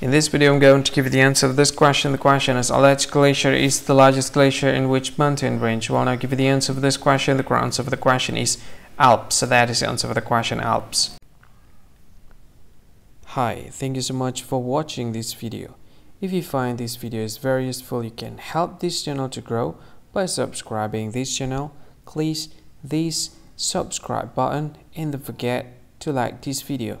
In this video, I'm going to give you the answer to this question. The question is, Aletsch Glacier is the largest glacier in which mountain range? Well, I'll give you the answer for this question. The answer for the question is Alps. So that is the answer for the question, Alps. Hi, thank you so much for watching this video. If you find this video is very useful, you can help this channel to grow by subscribing this channel. Please this subscribe button and don't forget to like this video.